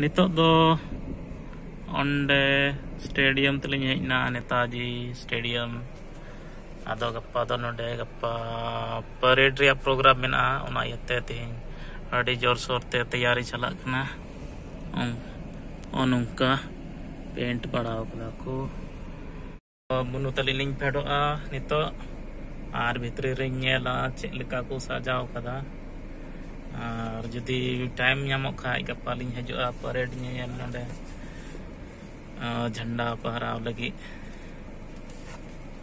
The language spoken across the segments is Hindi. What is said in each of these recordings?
ᱱᱤᱛᱚᱜ ᱫᱚ ᱚᱸᱰᱮ ᱥᱴᱮᱰᱤᱭᱟᱢ ᱛᱮᱞᱤᱧ ᱦᱮᱡ ᱮᱱᱟ ᱱᱮᱛᱟᱡᱤ ᱥᱴᱮᱰᱤᱭᱟᱢ ᱟᱫᱚ ᱜᱟᱯᱟ ᱫᱚ ᱱᱚᱰᱮ ᱜᱟᱯᱟ ᱯᱮᱨᱮᱰ ᱨᱮᱭᱟᱜ ᱯᱨᱳᱜᱨᱟᱢ ᱢᱮᱱᱟᱜᱼᱟ ᱚᱱᱟ ᱤᱭᱟᱹᱛᱮ ᱛᱮᱦᱮᱧ ᱟᱹᱰᱤ ᱡᱳᱨᱥᱳᱨ ᱛᱮ ᱛᱮᱭᱟᱨᱤ ᱪᱟᱞᱟᱜ ᱠᱟᱱᱟ ᱚᱱᱚᱝᱠᱟ ᱯᱮᱱᱴ ᱵᱟᱲᱟᱣ ᱠᱟᱫᱟ ᱠᱚ ᱵᱩᱱᱩ ᱛᱟᱹᱞᱤᱧ ᱞᱤᱧ ᱯᱷᱮᱰᱚᱜᱼᱟ ᱱᱤᱛᱚᱜ ᱟᱨ ᱵᱷᱤᱛᱨᱤ ᱨᱤᱧ ᱧᱮᱞᱟ ᱪᱮᱫ ᱞᱮᱠᱟ ᱠᱚ ᱥᱟᱡᱟᱣ ᱠᱟᱫᱟ और जुदी टाइम नामक खाई गप्पा लिंग हजुआ परेड नोडे झंडा पहराव लगी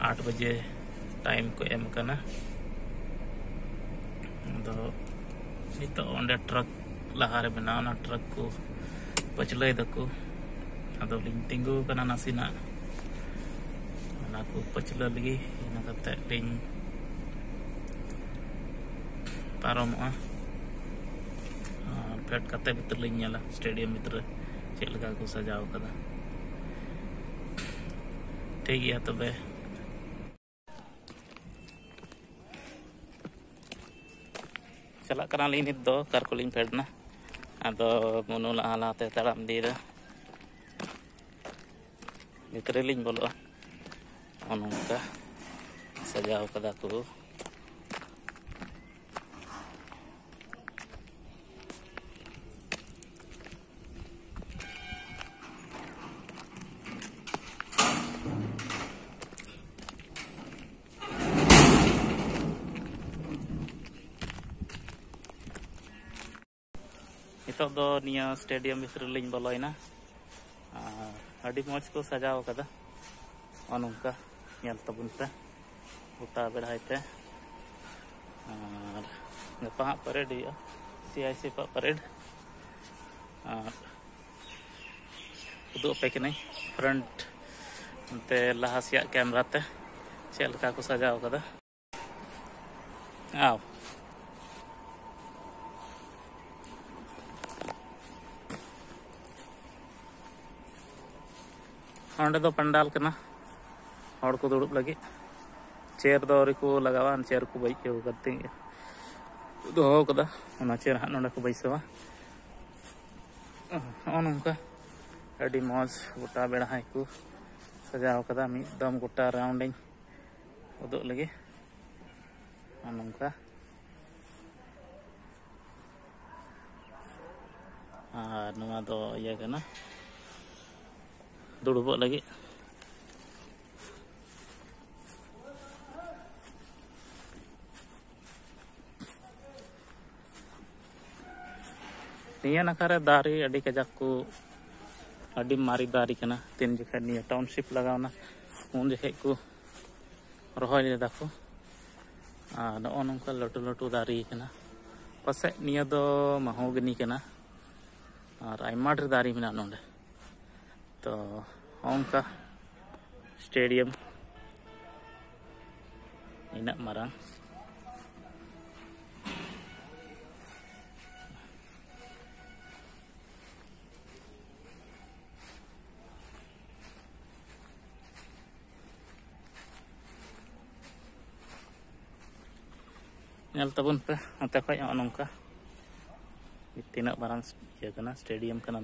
आठ बजे टाइम को एम करना तो ओंडे ट्रक लहारे बनावना ट्रक को पचलय दको लिंग तिंगु कना नासिना पचल लगी ᱯᱷᱮᱰ ᱠᱟᱛᱮ ᱵᱷᱤᱛᱤᱨ ᱞᱤᱧ ᱧᱮᱞᱟ ᱥᱴᱮᱰᱤᱭᱟᱢ ᱵᱷᱤᱛᱨᱤ ᱪᱮᱫ ᱞᱮᱠᱟ ᱠᱚ ᱥᱟᱡᱟᱣ ᱟᱠᱟᱫᱟ ᱴᱷᱤᱠ ᱜᱮᱭᱟ ᱛᱚᱵᱮ ᱪᱟᱞᱟᱜ ᱠᱟᱱᱟᱞᱤᱧ ᱱᱤᱛ ᱫᱚ ᱠᱟᱨ ᱠᱚᱞᱤᱧ ᱯᱷᱮᱰ ᱮᱱᱟ ᱟᱫᱚ ᱢᱚᱱᱩ ᱞᱟᱦᱟ ᱞᱟᱦᱟᱛᱮ ᱛᱟᱲᱟᱢ ᱤᱫᱤᱭᱮᱫᱟ ᱵᱷᱤᱛᱨᱤ ᱞᱤᱧ ᱵᱚᱞᱚᱜᱼᱟ ᱱᱚᱜᱼᱚ ᱱᱚᱝᱠᱟ ᱥᱟᱡᱟᱣ ᱠᱟᱫᱟ ᱠᱚ स्टेडियम हिसरल बोलना मज़ को सजावका नाबनते गोटा बेड़ाते परेड हो सी आई सी परेड उदूपे कि फ्रंट ते लहा कैमरा चलका को सजावका आओ ᱚᱸᱰᱮ ᱫᱚ ᱯᱟᱱᱰᱟᱞ ᱠᱟᱱᱟ ᱦᱚᱲ ᱠᱚ ᱫᱩᱲᱩᱵ ᱞᱟᱹᱜᱤᱫ ᱪᱮᱭᱟᱨ ᱫᱚ ᱟᱹᱣᱨᱤ ᱠᱚ ᱞᱟᱜᱟᱣᱟ ᱪᱮᱭᱟᱨ ᱠᱚ ᱵᱟᱹᱭ ᱟᱹᱜᱩ ᱠᱟᱛᱮ ᱫᱚᱦᱚ ᱠᱟᱫᱟ ᱚᱱᱟ ᱪᱮᱭᱟᱨ ᱦᱟᱸᱜ ᱱᱚᱸᱰᱮ ᱠᱚ ᱵᱟᱹᱭᱥᱟᱹᱣᱟ ᱱᱚᱜᱼᱚ ᱱᱚᱝᱠᱟ ᱟᱹᱰᱤ ᱢᱚᱡᱽ ᱜᱚᱴᱟ ᱵᱮᱲᱟ ᱦᱚᱸᱠᱚ ᱥᱟᱡᱟᱣ ᱠᱟᱫᱟ ᱢᱤᱫ ᱫᱚᱢ ᱜᱚᱴᱟ ᱨᱟᱣᱩᱱᱰ ᱤᱧ ᱩᱫᱩᱜ ᱞᱟᱹᱜᱤᱫ ᱱᱚᱜᱼᱚ ᱱᱚᱝᱠᱟ ᱟᱨ ᱱᱚᱣᱟ ᱫᱚ ᱤᱭᱟᱹ ᱠᱟᱱᱟ जखे निया टाउनशिप लगावना उन जखे को को नो नंका लटू लटू दारी कना पसे निया दो महोगनी कना और आयमा ढेर दारी मेना नोंडे तो ओंका stadium ina marang nyal tabun pe ante khay nongka tina barang तो हम का स्टेडियम। इना मरा। Nyal tabun pe ante khoy anongka itina barang jagana ya stadium kana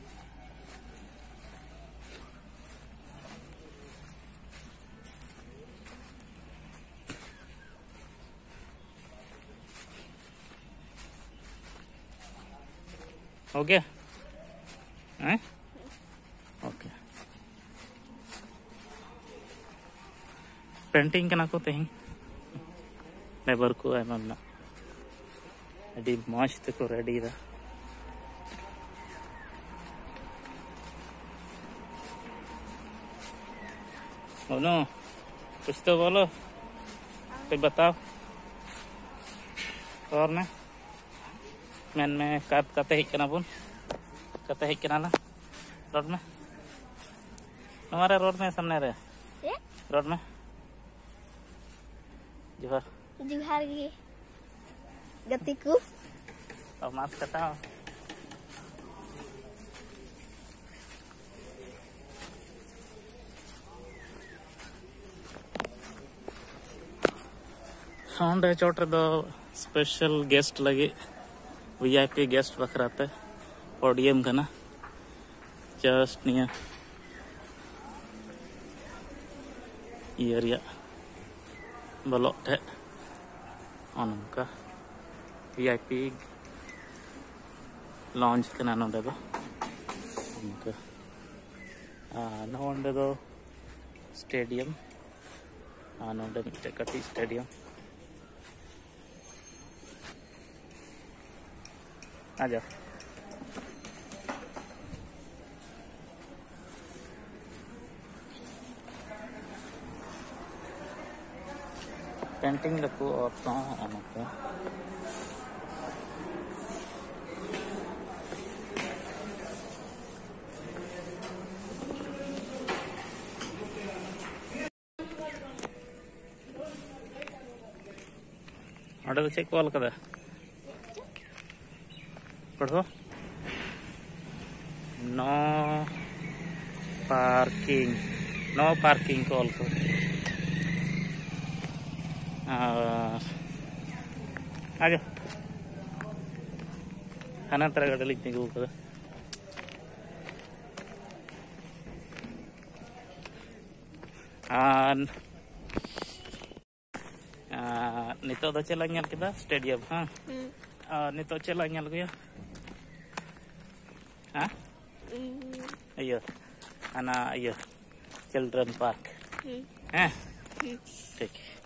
हैं ओके पेंटिंग करना को तेहिं लेबर को मेना अभी मौज तक रेडी दा बोलो, कुछ तो बोलो। कुछ बताओ। और ना? मैन में कत कते हिक कना बुन कते हिक कना ना रोड में हमारे रोड में सामने रे रे रोड में जोहर जुहार गे गति को और मास्क कटाओ ᱚᱸᱰᱮ ᱪᱚᱴ ᱨᱮᱫᱚ ᱥᱯᱮᱥᱟᱞ वीआईपी गेस्ट बकरा पे पोडियम का ना जस्ट नियर ये। एरिया बलोट है। उनका वीआईपी लॉन्च करना नोडे दो उनका आ नोडे दो स्टेडियम। आ मिट्टी मिट्टे कटी स्टेडियम। आ जाओ। पेंटिंग रखो और कहाँ आना कॉल तो करा perlu no parking no parking call ah, ah, tuh uh, ayo karena terlalu delik nih gue tuh an uh, nito udah celengnya kita stadium ha? Huh? nito chela nyal kuya ha mm. Iya. ayo ana ayo iya. children park. Mm. eh? Mm. ठीक